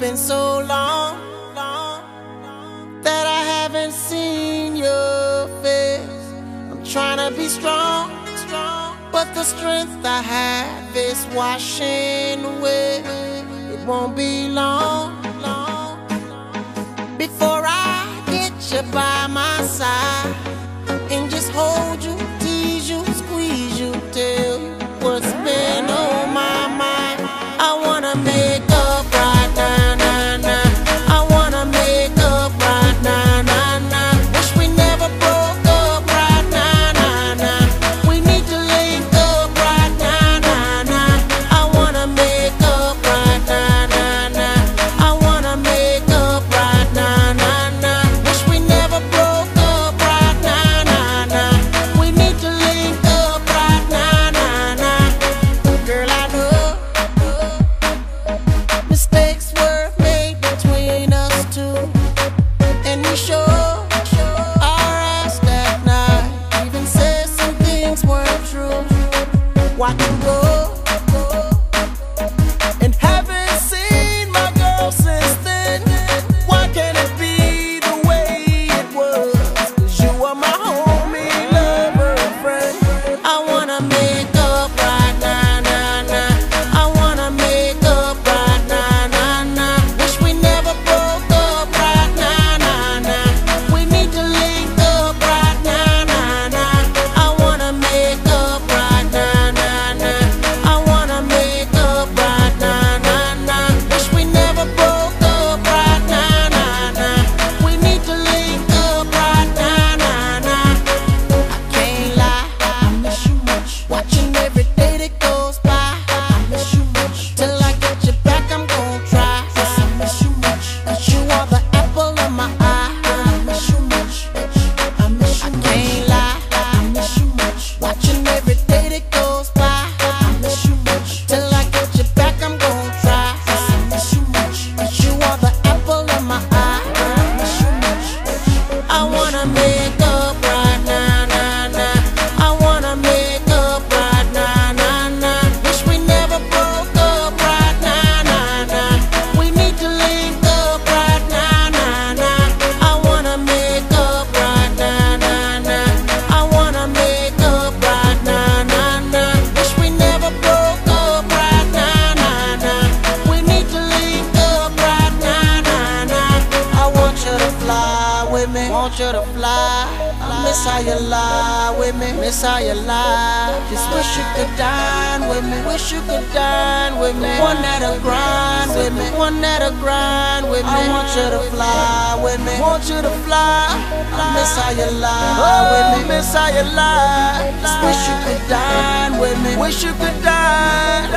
been so long, long, long that I haven't seen your face. I'm trying to be strong, strong, but the strength I have is washing away. It won't be long, long before I get you by my side. walk the road. with me. Want you to fly. I miss how you lie with me. Miss how you lie. Just wish you could dine with me. Wish you could dine with me. One that'll grind with me. One that'll grind with me. I want you to fly with me. Want you to fly. I miss how you lie with me. Oh, miss how you lie. Just wish you could dine with me. Wish you could dine.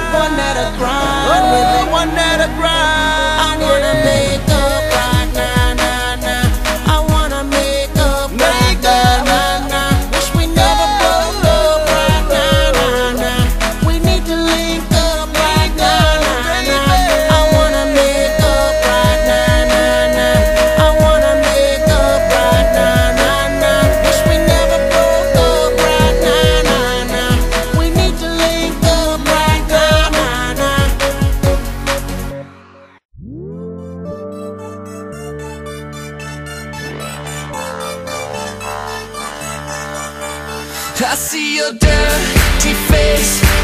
I see your dirty face.